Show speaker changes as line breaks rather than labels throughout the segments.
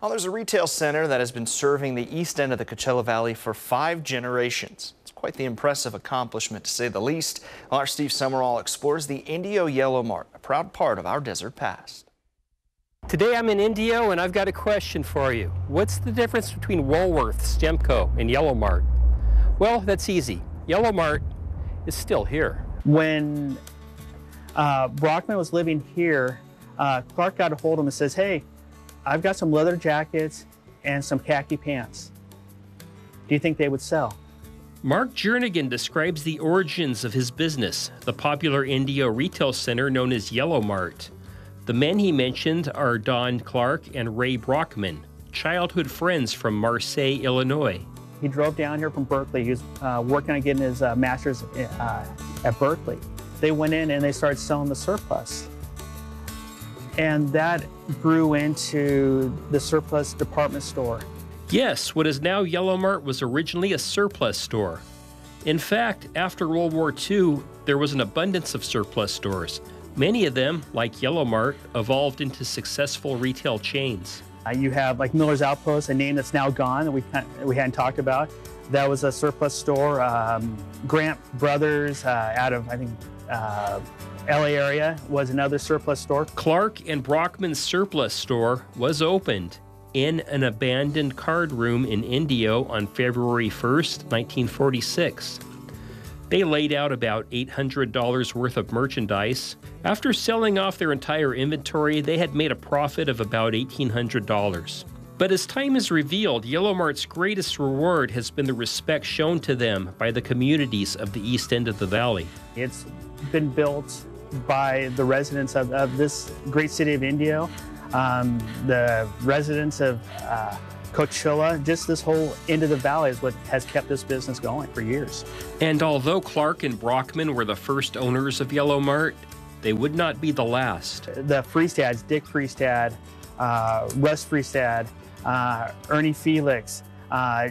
Well, there's a retail center that has been serving the east end of the Coachella Valley for five generations. It's quite the impressive accomplishment, to say the least. Our Steve Sumrall explores the Indio Yellow Mart, a proud part of our desert past.
Today I'm in Indio and I've got a question for you. What's the difference between Woolworth, Gemco, and Yellow Mart? Well, that's easy. Yellow Mart is still here.
When uh, Brockman was living here, uh, Clark got a hold of him and says, hey, I've got some leather jackets and some khaki pants. Do you think they would sell?
Mark Jernigan describes the origins of his business, the popular Indio retail center known as Yellow Mart. The men he mentioned are Don Clark and Ray Brockman, childhood friends from Marseilles, Illinois.
He drove down here from Berkeley. He was uh, working on getting his uh, master's uh, at Berkeley. They went in and they started selling the surplus. And that grew into the surplus department store.
Yes, what is now Yellow Mart was originally a surplus store. In fact, after World War II, there was an abundance of surplus stores. Many of them, like Yellow Mart, evolved into successful retail chains.
Uh, you have like Miller's Outpost, a name that's now gone that we, we hadn't talked about. That was a surplus store. Um, Grant Brothers uh, out of, I think, uh, LA area was another surplus store.
Clark and Brockman's surplus store was opened in an abandoned card room in Indio on February 1st, 1946. They laid out about $800 worth of merchandise. After selling off their entire inventory, they had made a profit of about $1,800. But as time has revealed, Yellow Mart's greatest reward has been the respect shown to them by the communities of the east end of the valley.
It's been built by the residents of, of this great city of Indio, um, the residents of uh, Coachella, just this whole end of the valley is what has kept this business going for years.
And although Clark and Brockman were the first owners of Yellow Mart, they would not be the last.
The Freestads, Dick Freestad, uh, Russ Friestad, uh, Ernie Felix, uh,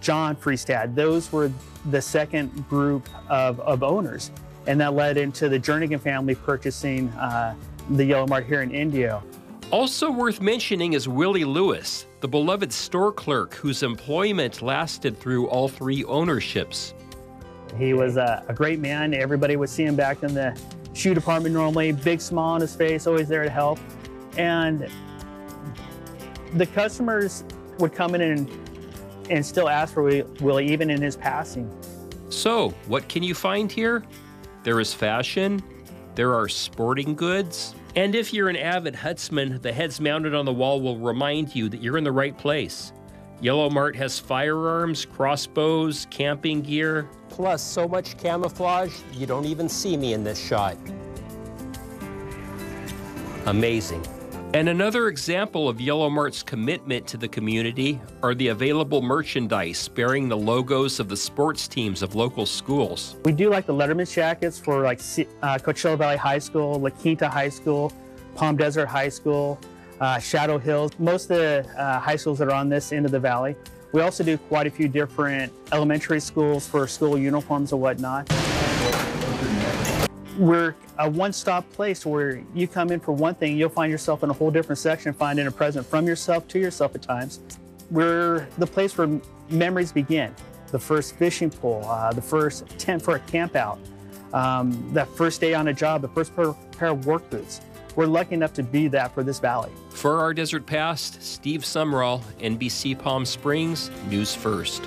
John Freestad, those were the second group of, of owners. And that led into the Jernigan family purchasing uh, the Yellow Mart here in Indio.
Also worth mentioning is Willie Lewis, the beloved store clerk whose employment lasted through all three ownerships.
He was a, a, great man. Everybody would see him back in the shoe department normally, big smile on his face, always there to help. And the customers would come in and, and still ask for Willie, even in his passing.
So, what can you find here? There is fashion, there are sporting goods, and if you're an avid Hutsman, the heads mounted on the wall will remind you that you're in the right place. Yellow Mart has firearms, crossbows, camping gear. Plus, so much camouflage, you don't even see me in this shot. Amazing. And another example of Yellow Mart's commitment to the community are the available merchandise bearing the logos of the sports teams of local schools.
We do like the Letterman jackets for like uh, Coachella Valley High School, La Quinta High School, Palm Desert High School, uh, Shadow Hills, most of the uh, high schools that are on this end of the valley. We also do quite a few different elementary schools for school uniforms and whatnot. We're a one-stop place where you come in for one thing, you'll find yourself in a whole different section, finding a present from yourself to yourself at times. We're the place where memories begin. The first fishing pole, uh, the first tent for a camp out, um, that first day on a job, the first pair, pair of work boots. We're lucky enough to be that for this valley.
For our desert past, Steve Sumrall, NBC Palm Springs, News First.